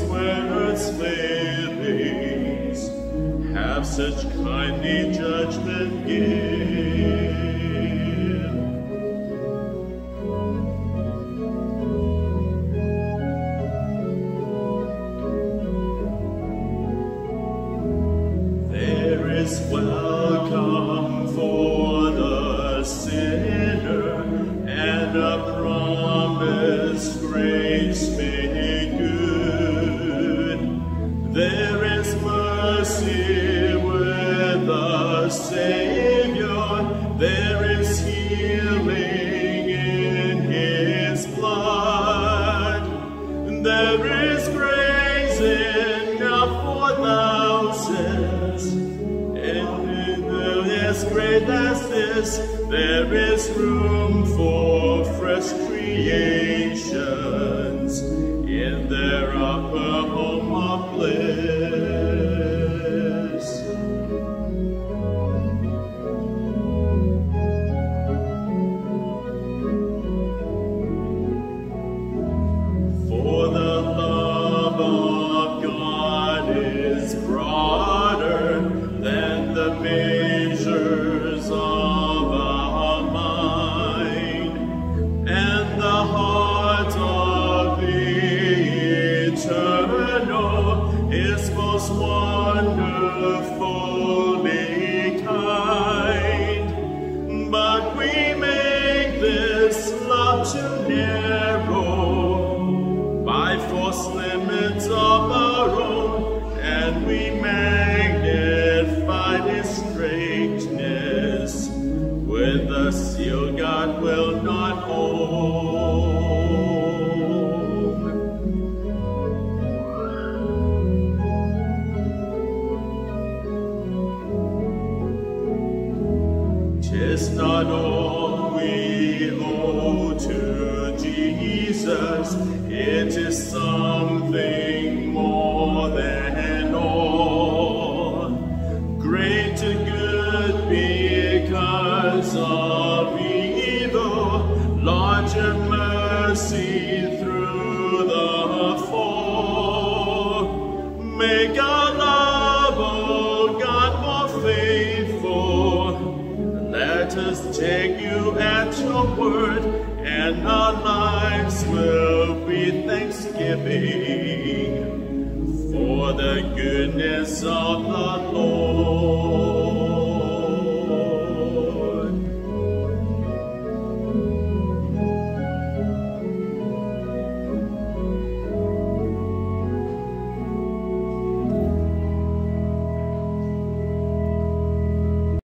where earth's lilies have such kindly judgment give. Great as this, there is room for fresh creations. In their upper eternal is most wonderfully kind. But we make this love too narrow by limits of our own, and we magnify seal God will not own. Tis not all we owe to Jesus, it is something more than all. Great good because of evil, larger mercy through the fall. Make our Let us take you at your word, and our lives will be thanksgiving for the goodness of the Lord.